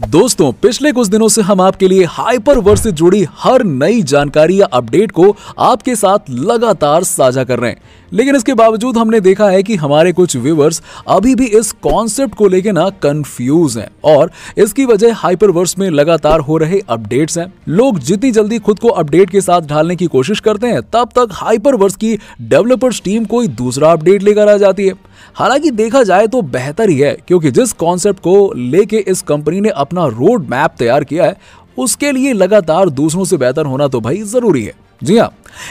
दोस्तों, पिछले कुछ दिनों से हम आपके लिए हाइपर वर्स से जुड़ी हर नई जानकारी या अपडेट को आपके साथ लगातार साझा कर रहे हैं। लेकिन इसके बावजूद हमने देखा है कि हमारे कुछ व्यूवर्स अभी भी इस कॉन्सेप्ट को लेकर ना कंफ्यूज हैं और इसकी वजह हाइपर वर्स में लगातार हो रहे अपडेट्स हैं। लोग जितनी जल्दी खुद को अपडेट के साथ ढालने की कोशिश करते हैं, तब तक हाइपर वर्स की डेवलपर्स टीम कोई दूसरा अपडेट लेकर आ जाती है। हालाँकि देखा जाए तो बेहतर ही है, क्योंकि जिस कॉन्सेप्ट को लेके इस कंपनी ने अपना रोड मैप तैयार किया है, उसके लिए लगातार दूसरों से बेहतर होना तो भाई ज़रूरी है। जी हाँ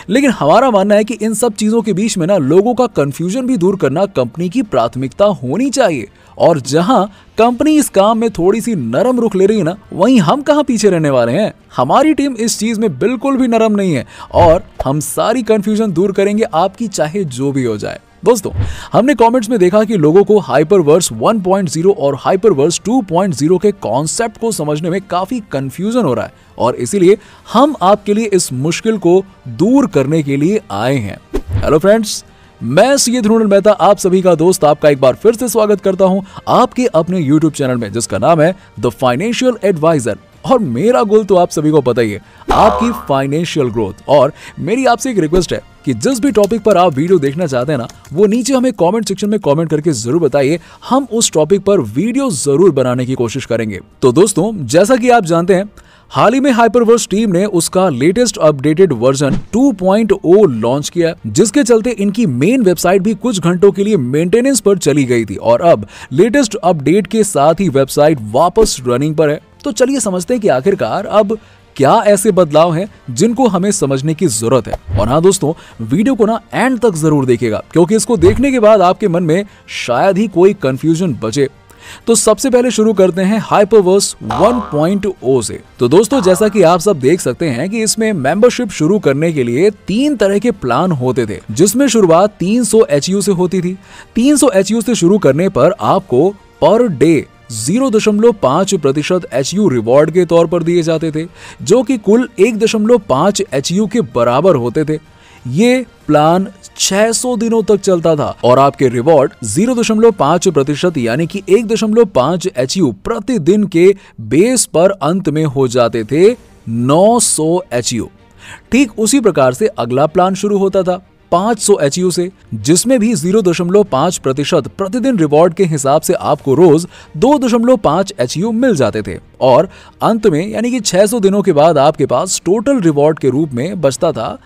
लेकिन हमारा मानना है कि इन सब चीज़ों के बीच में ना लोगों का कंफ्यूजन भी दूर करना कंपनी की प्राथमिकता होनी चाहिए। और जहाँ कंपनी इस काम में थोड़ी सी नरम रुख ले रही है ना, वहीं हम कहाँ पीछे रहने वाले हैं? हमारी टीम इस चीज़ में बिल्कुल भी नरम नहीं है, और हम सारी कंफ्यूजन दूर करेंगे आपकी चाहे जो भी हो जाए। दोस्तों, हमने कमेंट्स में देखा कि लोगों को हाइपरवर्स 1.0 और हाइपरवर्स 2.0 के कॉन्सेप्ट को समझने में काफ़ी कंफ्यूजन हो रहा है और इसीलिए हम आपके लिए इस मुश्किल को दूर करने के लिए आए हैं। हेलो फ्रेंड्स मैं सी ध्रुवल मेहता, आप सभी का दोस्त, आपका एक बार फिर से स्वागत करता हूँ आपके अपने YouTube चैनल में, जिसका नाम है द फाइनेंशियल एडवाइजर और मेरा गोल तो आप सभी को पता ही है, आपकी फाइनेंशियल ग्रोथ और मेरी आपसे एक रिक्वेस्ट है कि जिस भी टॉपिक पर आप वीडियो देखना चाहते हैं ना, वो नीचे हमें कमेंट सेक्शन में कमेंट करके ज़रूर बताइए। हम उस टॉपिक पर वीडियो ज़रूर बनाने की कोशिश करेंगे। तो दोस्तों, जैसा कि आप जानते हैं, हाल ही में हाइपरवर्स टीम ने उसका लेटेस्ट अपडेटेड वर्जन 2.0 लॉन्च किया जिसके चलते इनकी मेन वेबसाइट भी कुछ घंटों के लिए मेंटेनेंस पर चली गई थी और अब लेटेस्ट अपडेट के साथ ही वेबसाइट वापस रनिंग पर है। तो चलिए समझते हैं कि आखिरकार अब क्या ऐसे बदलाव हैं जिनको हमें समझने की ज़रूरत है? और हाँ दोस्तों, वीडियो को ना एंड तक ज़रूर देखेगा क्योंकि इसको देखने के बाद आपके मन में शायद ही कोई कंफ्यूजन बचे। तो सबसे पहले शुरू करते हैं हाइपरवर्स 1.0 से। तो दोस्तों, जैसा कि आप सब देख सकते हैं कि इसमें मेंबरशिप शुरू करने के लिए तीन तरह के प्लान होते थे, जिसमें शुरुआत 300 एचयू से होती थी। 300 एचयू से शुरू करने पर आपको पर डे ज़ीरो दशमलव पाँच प्रतिशत एच यू रिवॉर्ड के तौर पर दिए जाते थे, जो कि कुल एक दशमलव पाँच एच यू के बराबर होते थे। ये प्लान 600 दिनों तक चलता था और आपके रिवॉर्ड 0.5 प्रतिशत, यानी कि 1.5 एच यू प्रतिदिन के बेस पर अंत में हो जाते थे 900 एच यू ठीक उसी प्रकार से अगला प्लान शुरू होता था। 500 HU से, जिसमें भी 0.5 प्रतिशत प्रतिदिन रिवॉर्ड के हिसाब से आपको रोज 2.5 HU मिल जाते थे। और अंत में, यानी कि 600 दिनों के बाद आपके पास टोटल रिवॉर्ड के रूप में बचता था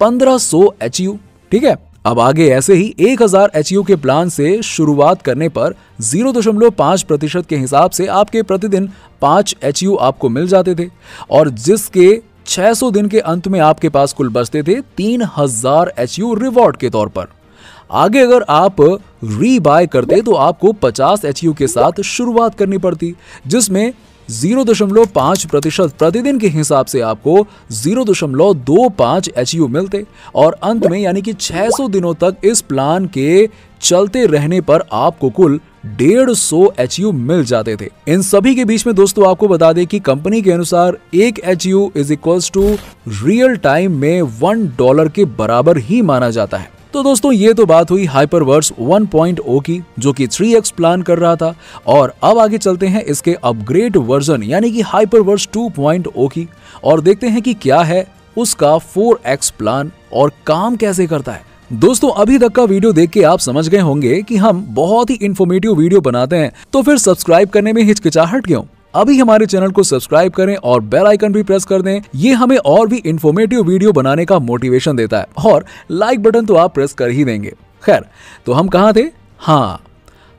1500 HU ठीक है? अब आगे ऐसे ही 1000 हज़ार के प्लान से शुरुआत करने पर 0.5 प्रतिशत के हिसाब से आपके प्रतिदिन 5 HU आपको मिल जाते थे। और जिसके 600 दिन के अंत में आपके पास कुल बचते थे 3000 हज़ार रिवॉर्ड के तौर पर। आगे अगर आप री बाय करते तो आपको 50 एच के साथ शुरुआत करनी पड़ती, जिसमें 0.5 प्रतिशत प्रतिदिन के हिसाब से आपको 0.25 एच मिलते और अंत में यानी कि 600 दिनों तक इस प्लान के चलते रहने पर आपको कुल डेढ़ सौ एच मिल जाते थे। इन सभी के बीच में दोस्तों आपको बता दें कि कंपनी के अनुसार एक H U is equals to real time में वन डॉलर के बराबर ही माना जाता है। तो दोस्तों, ये तो बात हुई हाइपरवर्स 1.0 की, जो कि 3x प्लान कर रहा था। और अब आगे चलते हैं इसके अपग्रेड वर्जन यानी कि हाइपरवर्स 2.0 की। और देखते हैं कि क्या है उसका 4x प्लान और काम कैसे करता है। दोस्तों, अभी तक का वीडियो देख के आप समझ गए होंगे कि हम बहुत ही इन्फॉर्मेटिव वीडियो बनाते हैं। तो फिर सब्सक्राइब करने में हिचकिचाहट क्यों? अभी हमारे चैनल को सब्सक्राइब करें और बेल आइकन भी प्रेस कर दें। ये हमें और भी इन्फॉर्मेटिव वीडियो बनाने का मोटिवेशन देता है। और लाइक बटन तो आप प्रेस कर ही देंगे। खैर तो हम कहा थे? हाँ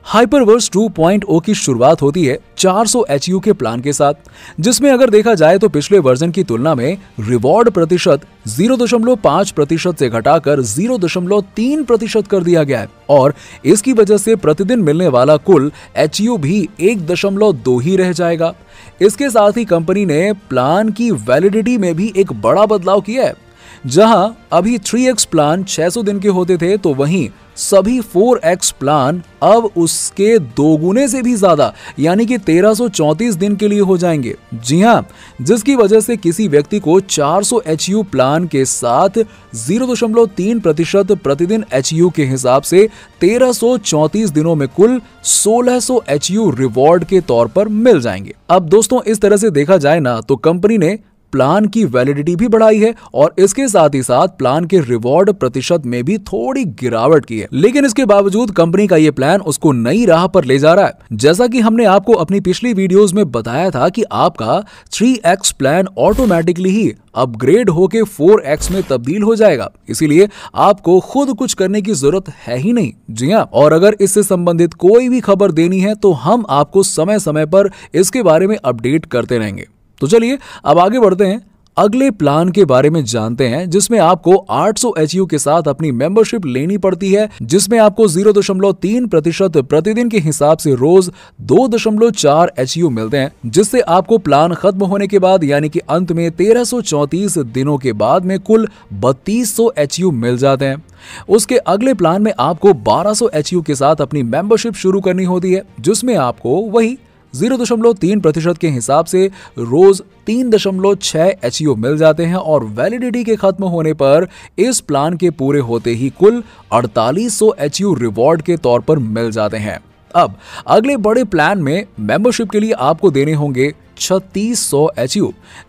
हाइपरवर्स 2.0 की शुरुआत होती है 400 HU के प्लान के साथ, जिसमें अगर देखा जाए तो पिछले वर्जन की तुलना में रिवॉर्ड प्रतिशत 0.5 प्रतिशत से घटाकर 0.3 प्रतिशत कर दिया गया है। और इसकी वजह से प्रतिदिन मिलने वाला कुल HU भी एक दशमलव दो ही रह जाएगा। इसके साथ ही कंपनी ने प्लान की वैलिडिटी में भी एक बड़ा बदलाव किया है। जहाँ अभी 3x प्लान 600 दिन के होते थे तो वहीं सभी 4x प्लान अब उसके दो गुने से भी ज़्यादा, यानी कि 1334 दिन के लिए हो जाएँगे। जी हाँ, जिसकी वजह से किसी व्यक्ति को 400 HU प्लान के साथ 0.3 प्रतिशत प्रतिदिन HU के हिसाब से 1334 दिनों में कुल 1600 HU रिवॉर्ड के तौर पर मिल जाएँगे। अब दोस्तों, इस तरह से देखा जाए ना तो कंपनी ने प्लान की वैलिडिटी भी बढ़ाई है और इसके साथ ही साथ प्लान के रिवॉर्ड प्रतिशत में भी थोड़ी गिरावट की है। लेकिन इसके बावजूद कंपनी का ये प्लान उसको नई राह पर ले जा रहा है। जैसा कि हमने आपको अपनी पिछली वीडियोस में बताया था कि आपका 3x प्लान ऑटोमेटिकली ही अपग्रेड होके 4x में तब्दील हो जाएगा। इसीलिए आपको खुद कुछ करने की ज़रूरत है ही नहीं। जी हाँ और अगर इससे संबंधित कोई भी खबर देनी है तो हम आपको समय समय पर इसके बारे में अपडेट करते रहेंगे। तो चलिए, अब आगे बढ़ते हैं। अगले प्लान के बारे में जानते हैं, जिसमें आपको 800 एचयू के साथ अपनी मेंबरशिप लेनी पड़ती है, जिसमें आपको 0.3 प्रतिशत प्रतिदिन के हिसाब से रोज 2.4 एचयू मिलते हैं, जिससे आपको प्लान खत्म होने के बाद, यानी कि अंत में 1334 दिनों के बाद में कुल 3200 एच मिल जाते हैं। उसके अगले प्लान में आपको 1200 एच के साथ अपनी मेंबरशिप शुरू करनी होती है, जिसमें आपको वही ज़ीरो दशमलव तीन प्रतिशत के हिसाब से रोज तीन दशमलव छह एच मिल जाते हैं और वैलिडिटी के खत्म होने पर इस प्लान के पूरे होते ही कुल अड़तालीस सौ एच रिवॉर्ड के तौर पर मिल जाते हैं। अब, अगले बड़े प्लान में मेंबरशिप के लिए आपको देने होंगे छत्तीस सौ एच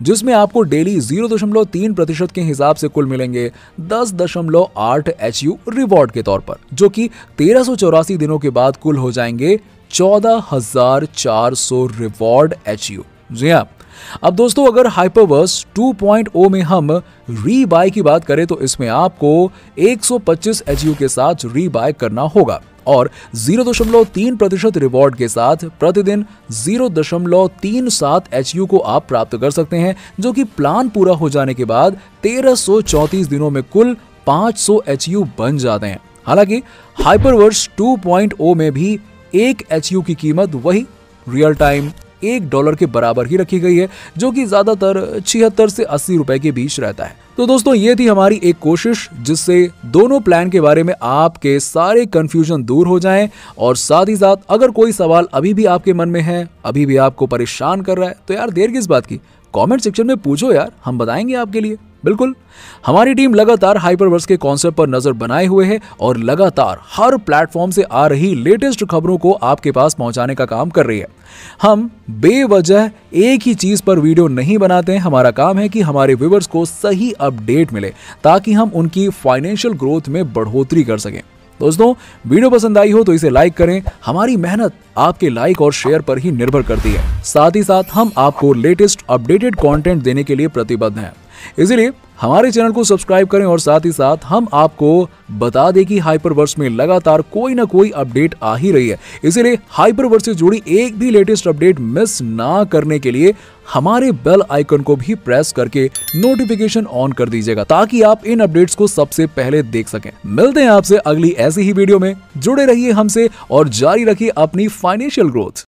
जिसमें आपको डेली ज़ीरो दशमलव तीन प्रतिशत के हिसाब से कुल मिलेंगे दस दशमलव आठ एच रिवॉर्ड के तौर पर, जो कि तेरह सौ चौरासी दिनों के बाद कुल हो जाएँगे चौदह हज़ार चार सौ रिवॉर्ड एच यू जी हाँ। अब दोस्तों, अगर हाइपरवर्स 2.0 में हम रीबाय की बात करें तो इसमें आपको 125 एचयू के साथ रीबाय करना होगा और 0.3 प्रतिशत रिवॉर्ड के साथ प्रतिदिन 0.37 एच को आप प्राप्त कर सकते हैं, जो कि प्लान पूरा हो जाने के बाद 1334 दिनों में कुल 500 एचयू बन जाते हैं। हालाँकि हाइपरवर्स 2.0 में भी एक एचयू की कीमत वही रियल टाइम एक डॉलर के बराबर ही रखी गई है, जो कि ज़्यादातर छिहत्तर से अस्सी रुपए के बीच रहता है। तो दोस्तों, ये थी हमारी एक कोशिश, जिससे दोनों प्लान के बारे में आपके सारे कंफ्यूजन दूर हो जाएँ, और साथ ही साथ अगर कोई सवाल अभी भी आपके मन में है, अभी भी आपको परेशान कर रहा है तो यार देर किस बात की? कमेंट सेक्शन में पूछो यार, हम बताएँगे आपके लिए। बिल्कुल। हमारी टीम लगातार हाइपरवर्स के कॉन्सेप्ट पर नज़र बनाए हुए है और लगातार हर प्लेटफॉर्म से आ रही लेटेस्ट खबरों को आपके पास पहुँचाने का काम कर रही है। हम बेवजह एक ही चीज़ पर वीडियो नहीं बनाते हैं। हमारा काम है कि हमारे व्यूवर्स को सही अपडेट मिले ताकि हम उनकी फाइनेंशियल ग्रोथ में बढ़ोतरी कर सकें। दोस्तों, वीडियो पसंद आई हो तो इसे लाइक करें। हमारी मेहनत आपके लाइक और शेयर पर ही निर्भर करती है। साथ ही साथ हम आपको लेटेस्ट अपडेटेड कंटेंट देने के लिए प्रतिबद्ध हैं। इसलिए हमारे चैनल को सब्सक्राइब करें और साथ ही साथ हम आपको बता दें कि हाइपरवर्स में लगातार कोई ना कोई अपडेट आ ही रही है। इसीलिए हाइपरवर्स से जुड़ी एक भी लेटेस्ट अपडेट मिस ना करने के लिए हमारे बेल आइकन को भी प्रेस करके नोटिफिकेशन ऑन कर दीजिएगा ताकि आप इन अपडेट्स को सबसे पहले देख सकें। मिलते हैं आपसे अगली ऐसी ही वीडियो में। जुड़े रहिए हमसे और जारी रखिए अपनी फाइनेंशियल ग्रोथ।